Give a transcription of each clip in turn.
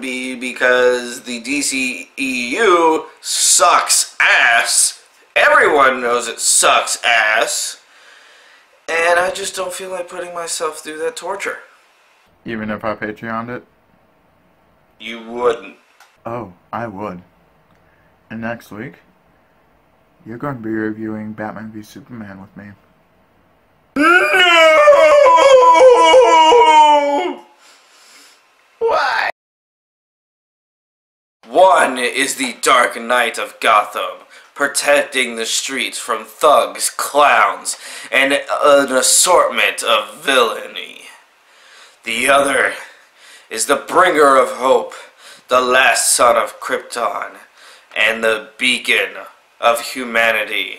be because the DCEU sucks ass. Everyone knows it sucks ass. And I just don't feel like putting myself through that torture. Even if I Patreoned it? You wouldn't. Oh, I would. And next week, you're going to be reviewing Batman v Superman with me. No! Why? One is the Dark Knight of Gotham, protecting the streets from thugs, clowns, and an assortment of villainy. The other is the bringer of hope, the last son of Krypton, and the beacon of humanity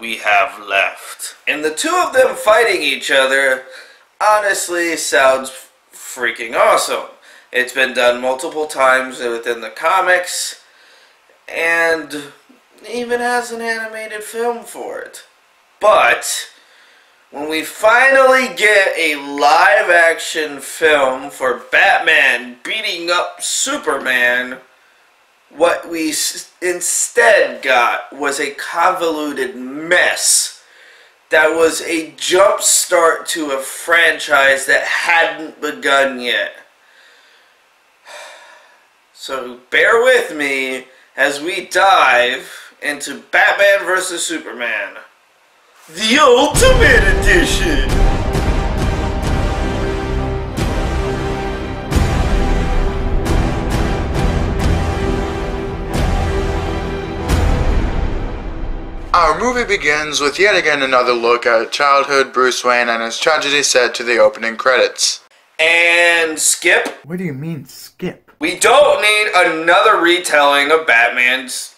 we have left. And the two of them fighting each other honestly sounds freaking awesome. It's been done multiple times within the comics, and even has an animated film for it. But when we finally get a live action film for Batman beating up Superman, what we instead got was a convoluted mess that was a jump start to a franchise that hadn't begun yet. So bear with me as we dive into Batman vs. Superman. The Ultimate Edition! Our movie begins with yet again another look at childhood Bruce Wayne and his tragedy set to the opening credits. And skip. What do you mean, skip? We don't need another retelling of Batman's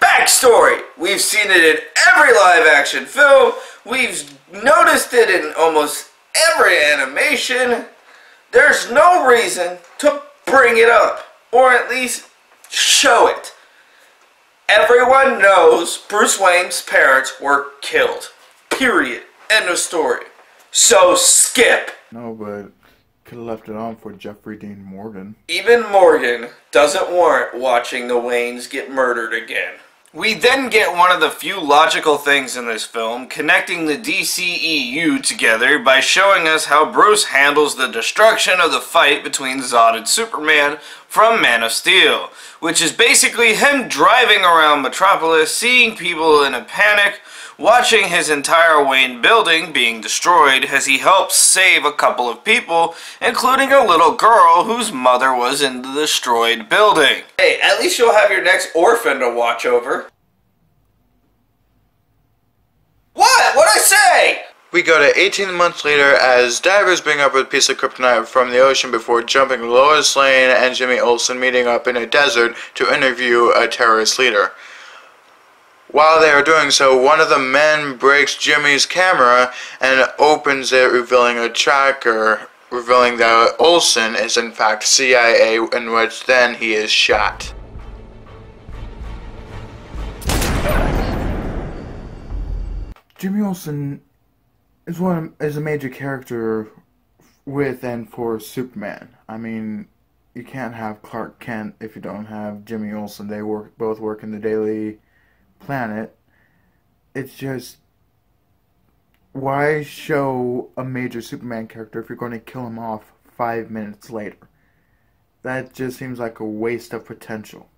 backstory. We've seen it in every live action film. We've noticed it in almost every animation. There's no reason to bring it up, or at least show it. Everyone knows Bruce Wayne's parents were killed. Period. End of story. So skip. No, but could have left it on for Jeffrey Dean Morgan. Even Morgan doesn't warrant watching the Waynes get murdered again. We then get one of the few logical things in this film, connecting the DCEU together by showing us how Bruce handles the destruction of the fight between Zod and Superman from Man of Steel, which is basically him driving around Metropolis, seeing people in a panic, watching his entire Wayne building being destroyed as he helps save a couple of people, including a little girl whose mother was in the destroyed building. Hey, at least you'll have your next orphan to watch over. What? What'd I say? We go to 18 months later as divers bring up a piece of kryptonite from the ocean before jumping Lois Lane and Jimmy Olsen meeting up in a desert to interview a terrorist leader. While they are doing so, one of the men breaks Jimmy's camera and opens it, revealing a tracker, revealing that Olsen is in fact CIA, in which then he is shot. Jimmy Olsen is one is a major character with and for Superman. I mean, you can't have Clark Kent if you don't have Jimmy Olsen. They work both work in the Daily planet. It's just why show a major Superman character if you're going to kill him off five minutes later? That just seems like a waste of potential.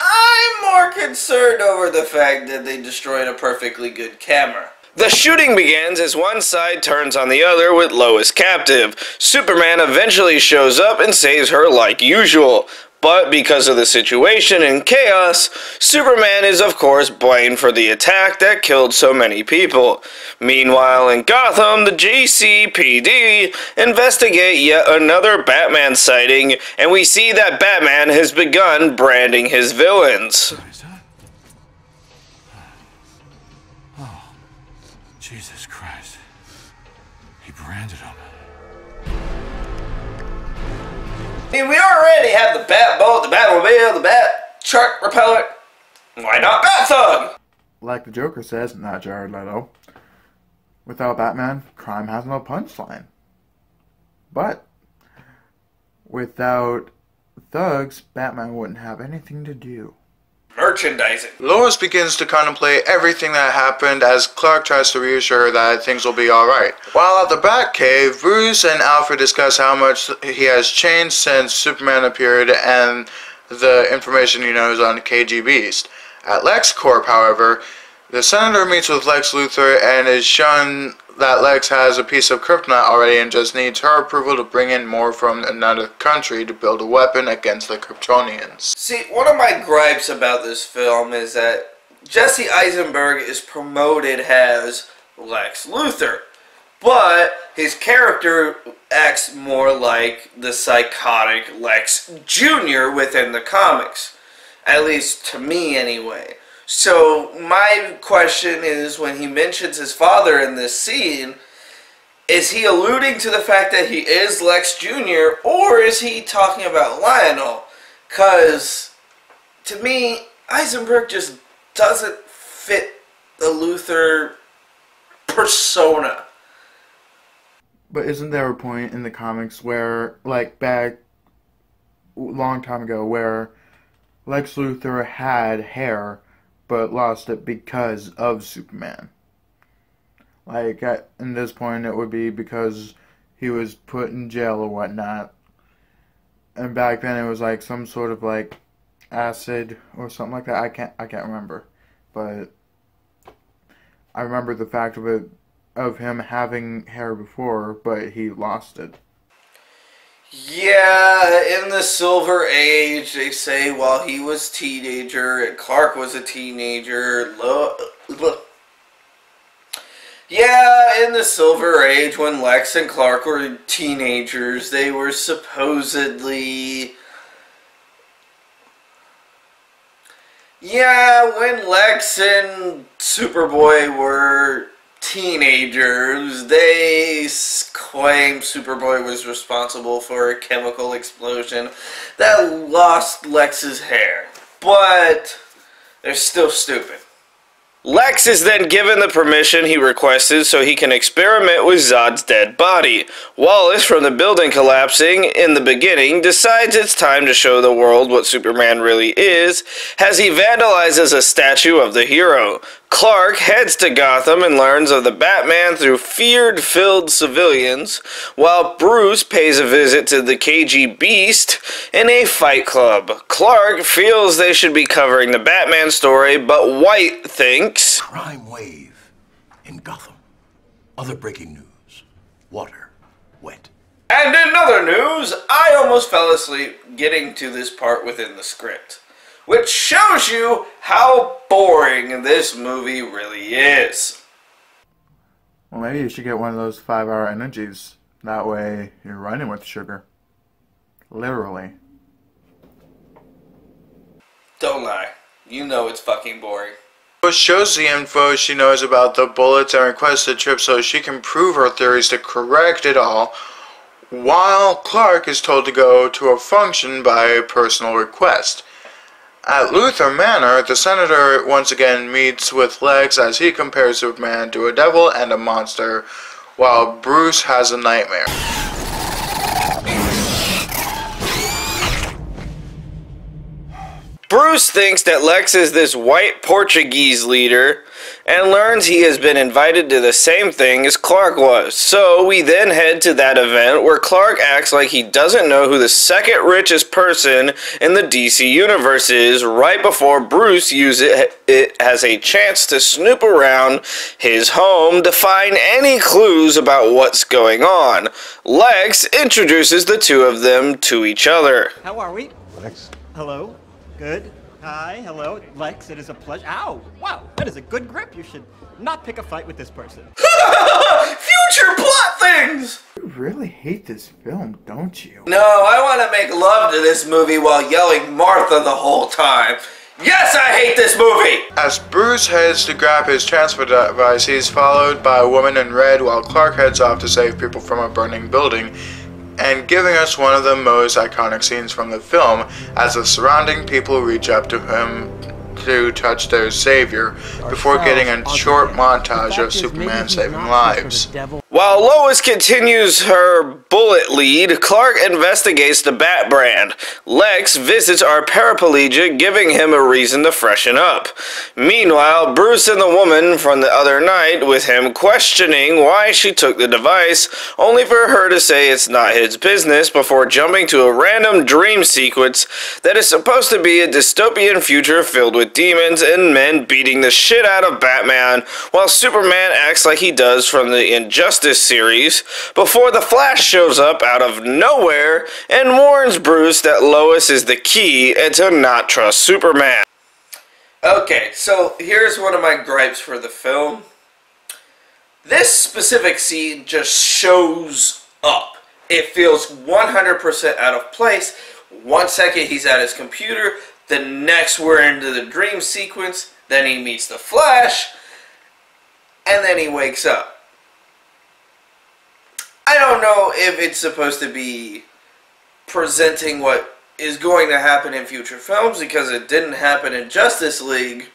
I'm more concerned over the fact that they destroyed a perfectly good camera. The shooting begins as one side turns on the other with Lois captive. Superman eventually shows up and saves her like usual. But because of the situation and chaos, Superman is of course blamed for the attack that killed so many people. Meanwhile, in Gotham, the GCPD investigate yet another Batman sighting, and we see that Batman has begun branding his villains. Oh, Jesus Christ. He branded them. I mean, we already have the Bat Boat, the the Bat Shark Repellent. Why not Bat Thug? Like the Joker says, not Jared Leto. Without Batman, crime has no punchline. But Without thugs, Batman wouldn't have anything to do. Merchandising. Lois begins to contemplate everything that happened as Clark tries to reassure her that things will be alright. While at the Batcave, Bruce and Alfred discuss how much he has changed since Superman appeared and the information he knows on KG Beast. At LexCorp, however, the senator meets with Lex Luthor and is shown that Lex has a piece of kryptonite already and just needs her approval to bring in more from another country to build a weapon against the Kryptonians. See, one of my gripes about this film is that Jesse Eisenberg is promoted as Lex Luthor, but his character acts more like the psychotic Lex Jr. within the comics. At least to me, anyway. So my question is, when he mentions his father in this scene, is he alluding to the fact that he is Lex Jr. or is he talking about Lionel? Because to me, Eisenberg just doesn't fit the Luthor persona. But isn't there a point in the comics where, like back long time ago, where Lex Luthor had hair but lost it because of Superman. Like, at in this point, it would be because he was put in jail or whatnot. And back then, it was like some sort of like acid or something like that. I can't, I can't remember, but I remember the fact of it, of him having hair before, but he lost it. Yeah, in the Silver Age, they say while he was teenager Clark was a teenager. Look, look. Yeah, in the Silver Age, when Lex and Clark were teenagers, they were supposedly. Yeah, when Lex and Superboy were teenagers, they claim Superboy was responsible for a chemical explosion that lost Lex's hair. But they're still stupid. Lex is then given the permission he requested so he can experiment with Zod's dead body. Wallace, from the building collapsing in the beginning, decides it's time to show the world what Superman really is, as he vandalizes a statue of the hero. Clark heads to Gotham and learns of the Batman through feared filled civilians, while Bruce pays a visit to the KG Beast in a fight club. Clark feels they should be covering the Batman story, but White thinks Crime wave in Gotham. Other breaking news. Water. Wet. And in other news, I almost fell asleep getting to this part within the script. Which shows you how boring this movie really is. Well, maybe you should get one of those five hour energies. That way you're running with sugar. Literally. Don't lie. You know it's fucking boring. It shows the info she knows about the bullets and requests a trip so she can prove her theories to correct it all, while Clark is told to go to a function by personal request. At Luthor Manor, the senator once again meets with Lex as he compares Superman to a devil and a monster, while Bruce has a nightmare. Bruce thinks that Lex is this white Portuguese leader and learns he has been invited to the same thing as Clark was. So we then head to that event where Clark acts like he doesn't know who the second richest person in the DC universe is right before Bruce uses it as a chance to snoop around his home to find any clues about what's going on. Lex introduces the two of them to each other. How are we? Lex. Hello? Good. Hi, hello. Lex, it is a pleasure. Ow! Wow, that is a good grip. You should not pick a fight with this person. Future plot things! You really hate this film, don't you? No, I want to make love to this movie while yelling Martha the whole time. Yes, I hate this movie! As Bruce heads to grab his transfer device, he's followed by a woman in red while Clark heads off to save people from a burning building, and giving us one of the most iconic scenes from the film as the surrounding people reach up to him to touch their savior before getting a short montage of Superman saving lives. While Lois continues her bullet lead, Clark investigates the Bat brand. Lex visits our paraplegic, giving him a reason to freshen up. Meanwhile, Bruce and the woman from the other night with him questioning why she took the device, only for her to say it's not his business before jumping to a random dream sequence that is supposed to be a dystopian future filled with demons and men beating the shit out of Batman, while Superman acts like he does from the Injustice series before the Flash shows up out of nowhere and warns Bruce that Lois is the key and to not trust Superman. Okay, so here's one of my gripes for the film. This specific scene just shows up. It feels 100% out of place. One second he's at his computer, the next we're into the dream sequence, then he meets the Flash, and then he wakes up. Don't know if it's supposed to be presenting what is going to happen in future films because it didn't happen in Justice League,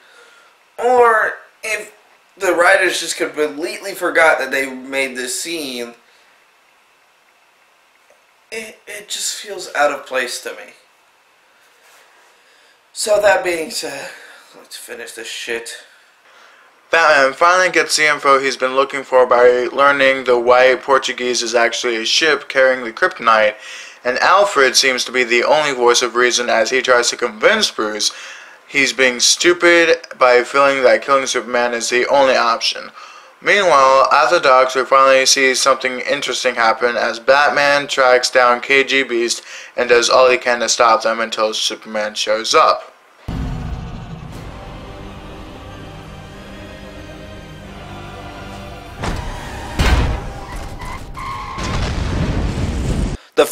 or if the writers just completely forgot that they made this scene. It, it just feels out of place to me. So that being said, let's finish this shit. Batman uh, finally gets the info he's been looking for by learning the white Portuguese is actually a ship carrying the kryptonite, and Alfred seems to be the only voice of reason as he tries to convince Bruce he's being stupid by feeling that killing Superman is the only option. Meanwhile, at the docks, we finally see something interesting happen as Batman tracks down KG Beast and does all he can to stop them until Superman shows up.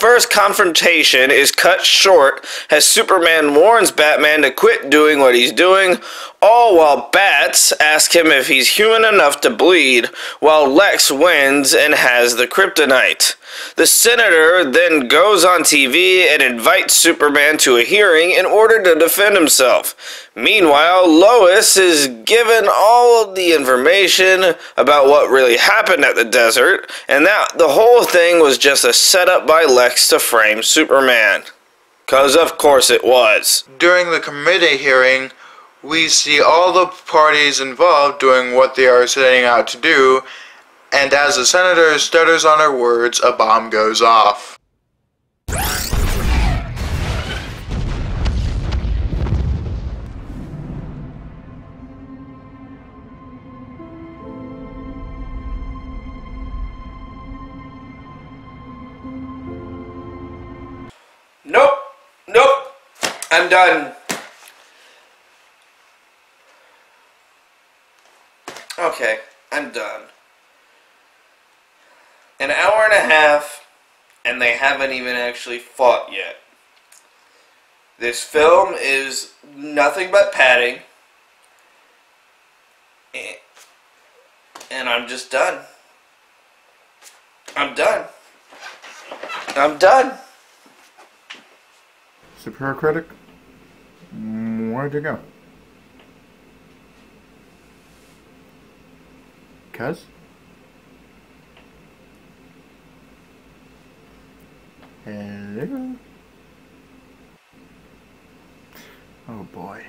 First confrontation is cut short as Superman warns Batman to quit doing what he's doing, all while Bats ask him if he's human enough to bleed, while Lex wins and has the kryptonite. The senator then goes on TV and invites Superman to a hearing in order to defend himself. Meanwhile, Lois is given all of the information about what really happened at the desert, and that the whole thing was just a setup by Lex to frame Superman. Cause of course it was. During the committee hearing, we see all the parties involved doing what they are setting out to do, and as the senator stutters on her words, a bomb goes off. Nope. Nope. I'm done. Okay, I'm done. An hour and a half, and they haven't even actually fought yet. This film is nothing but padding. And I'm just done. I'm done. I'm done. Superior critic, where'd you go? Cuz? Hello? Oh boy.